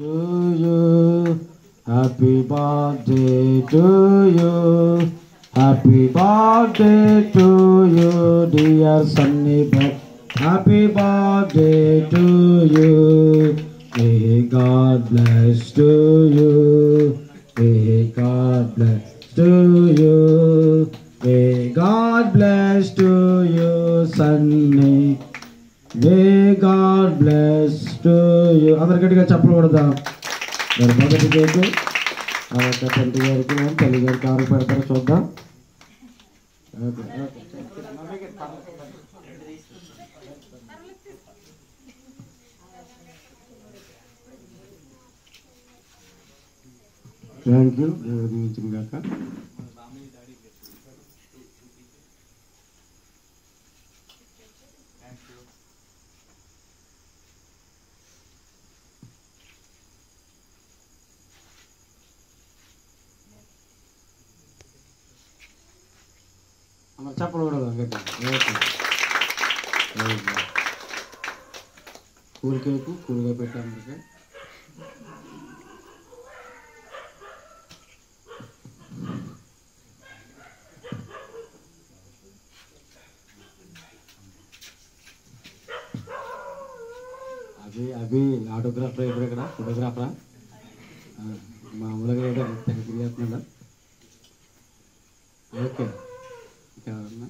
to you. Happy birthday to you. Happy birthday to you, dear Sunny Bud. Happy birthday to you. May God bless to you. May God bless to you. May God bless to you, Sunny. May god bless to you అందరు గట్టిగా చెప్పలు మరి మొదటి cake ఆ తండ్రి గారికి మేము తల్లి గారికి ఆరు పెడతారో చూద్దాం. థ్యాంక్ యూ దేవుడు దీవించిన గాక అమ్మ చెప్పలు కూడా గట్టిగా ఓకే ఓకే. కూల్ కేకు కూల్గా పెట్టాము మీకు అవి అవి ఆటోగ్రాఫర్ ఇప్పుడు ఇక్కడ ఫోటోగ్రాఫరా ఆ, మామూలుగా ఏదో తెగ తిరిగేస్తున్నాడా ఓకే ఇంకెవరన్నా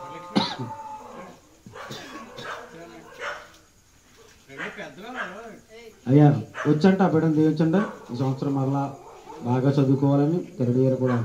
అయ్యా వచ్చంట బిడ్డను దీవించండి. ఈ సంవత్సరం మరలా బాగా చదువుకోవాలని థర్డ్ ఇయర్ కూడా.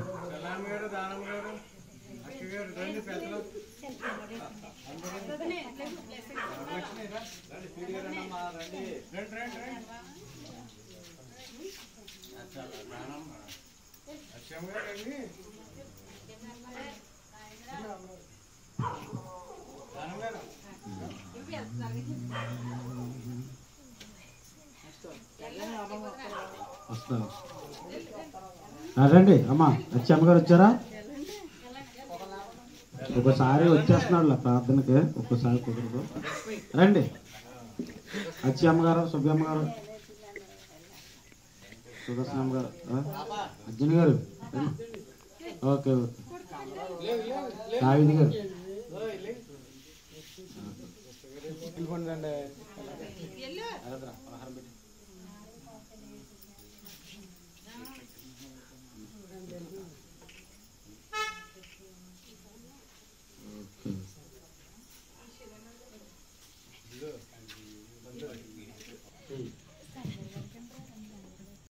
వస్తా ఆ, రండి అమ్మా వచ్చి అమ్మగారు వచ్చారా? ఒకసారి వచ్చేస్తున్నాడు ప్రార్థనకి ఒక్కసారి కుదరదు. రండి. వచ్చి అమ్మగారు సుబ్బి అమ్మగారు. సుదర్శన అమ్మగారు? అర్జున్ గారు. Okay okay. దావిది గారు.